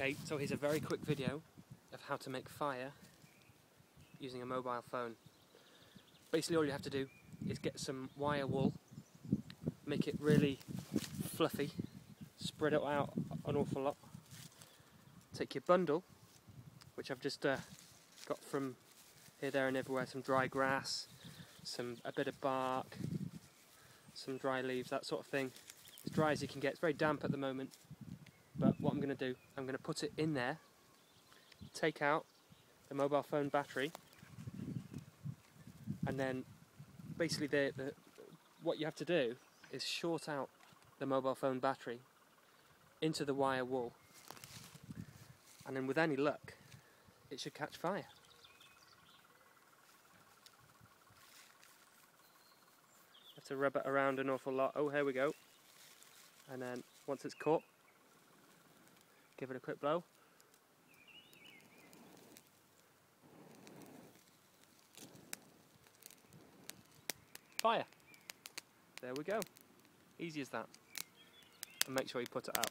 Okay, so here's a very quick video of how to make fire using a mobile phone. Basically all you have to do is get some wire wool, make it really fluffy, spread it out an awful lot. Take your bundle, which I've just uh, got from here, there and everywhere, some dry grass, some a bit of bark, some dry leaves, that sort of thing. As dry as you can get, it's very damp at the moment. But what I'm going to do, I'm going to put it in there, take out the mobile phone battery, and then basically the, the, what you have to do is short out the mobile phone battery into the wire wool, and then with any luck, it should catch fire. Have to rub it around an awful lot. Oh, here we go. And then once it's caught, Give it a quick blow. Fire. There we go. Easy as that. And make sure you put it out.